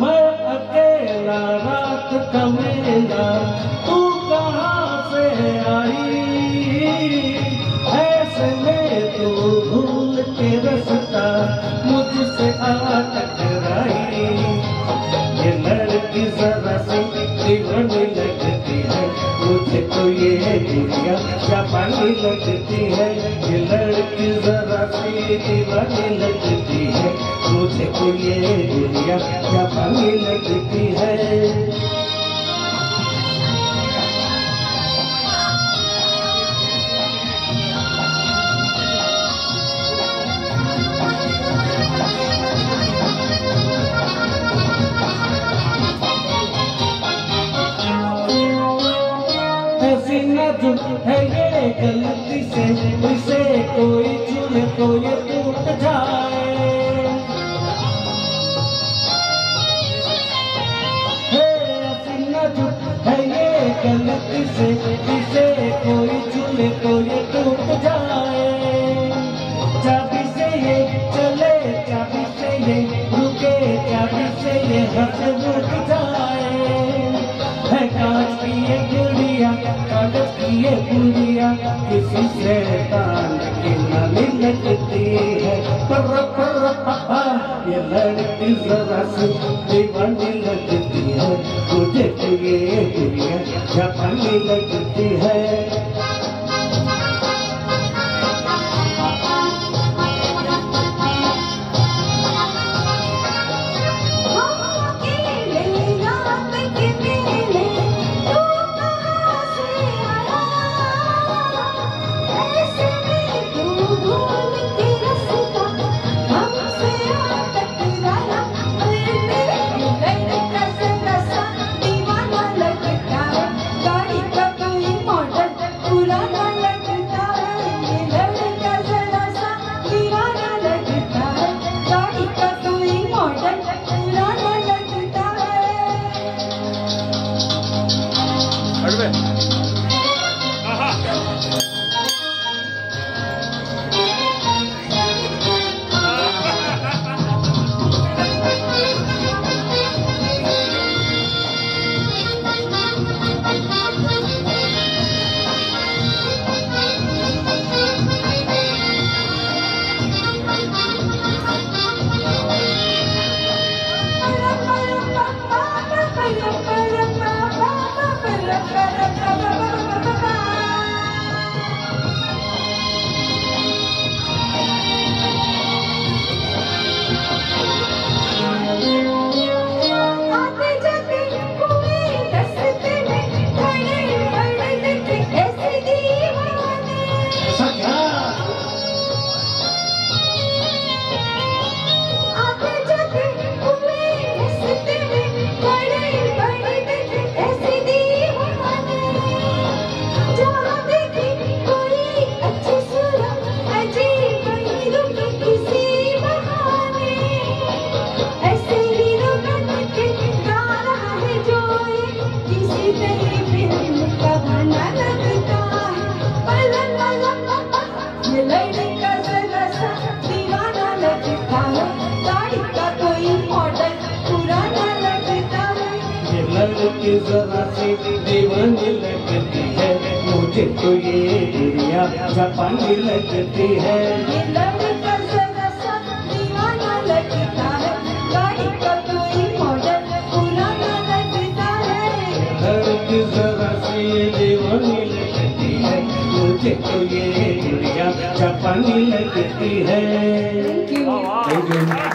मैं अकेला रात का तू कहाँ से आई? ऐसे में तू भूल के रसता, मुझसे आ ये दुनिया जापानी लगती है ये लड़की जरा सी दीवानी लगती है मुझे तो ये दुनिया जापानी लगती है। जुट है ये गलती से, इसे कोई चुने तो ये टूट जाए। जुट है ये गलती से, इसे कोई चुने तो ये टूट जाए। चाबी से ये चले, चाबी से ये रुके, चाबी से ये हद रुक जाए। है कांच की ये की ये दुनिया किसी से तान की लगती है। पर पर ये लड़की जरा सी दीवानी लगती है। मुझे तो ये दुनिया जापानी लगती है। आते ये जरा सी दीवानी लगती है। मुझे तो ये दुनिया जापानी लगती है। ये है। का है। है तो ये दुनिया जापानी लगती है. Thank you.